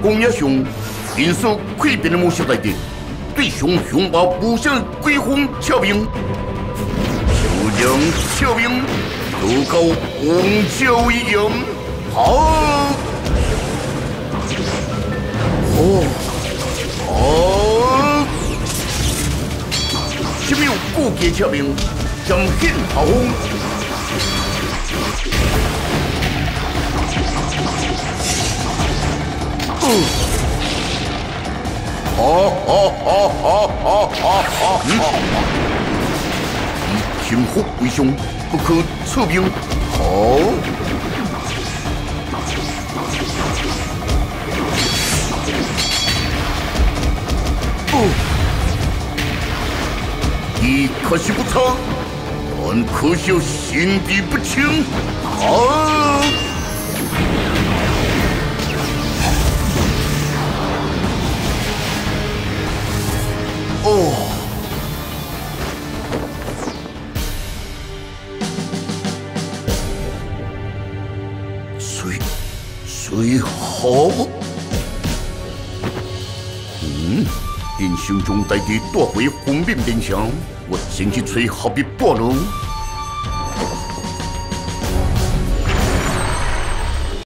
公爷兄，因所溃变的模式来的，对熊熊抱不想鬼风巧兵，就将巧兵渡高红桥一样，好，哦，哦，什么过界巧兵，将现好。哦哦哦哦哦哦哦！以天福为上，不可测兵。好。哦。你可惜不差，但可惜心地不清。好。哦，最最好。嗯，因心中带的夺回红面面相，我先去吹好比暴龙。